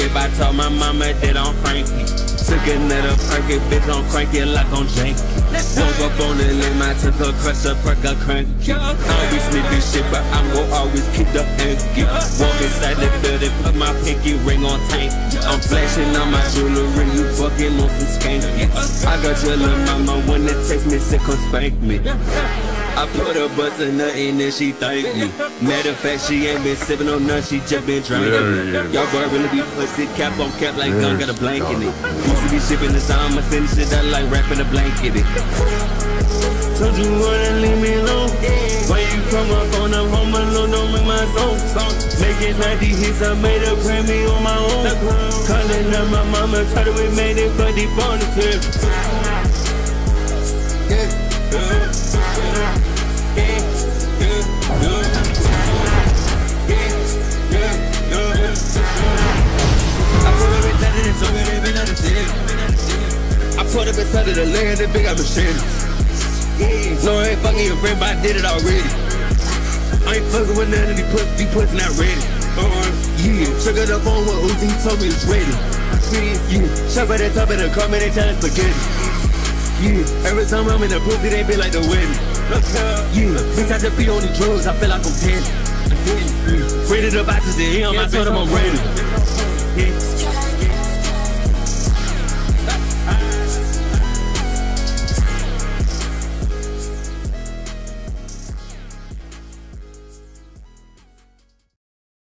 whip, I told my mama that I'm Frankie. Took another perky, bitch, I'm cranky like I'm janky. Woke up on the limb, I took a crush, a perk, a cranky. I don't be shit, but I'm gon' always keep the hanky. Walk inside the building, put my pinky ring on tank. I'm flashing on my jewelry, you fucking on some skanky. I got your little mama when it takes me, sick, come spank me. I put a bus in nothing and she thank me. Matter of fact, she ain't been sipping on none, she just been drinking. Yeah, yeah. Y'all boy really be pussy, cap on cap like gun, got a blank in it. Used to be shipping the sound, I send shit out like wrapping a blanket it. Told you wanna leave me alone. Why you come up on the home alone, don't make my song. Making 90 hits, I made a Grammy on my own. Calling up my mama, try to we made it, but deep on the tip. I put up put up inside of the land, they big, a shit. No, I ain't fucking your friend, but I did it already. I ain't fucking with none of these not ready. Uh, yeah, trigger the phone with Uzi, he told me it's ready. Yeah, shop at the top of the car, man, they tellin' spaghetti. Yeah, every time I'm in the pussy, they be like the wedding. Yeah, bitch, I just be on the drugs, I feel like I'm dead. Yeah, ready to box to the him, I told him I'm ready. Yeah,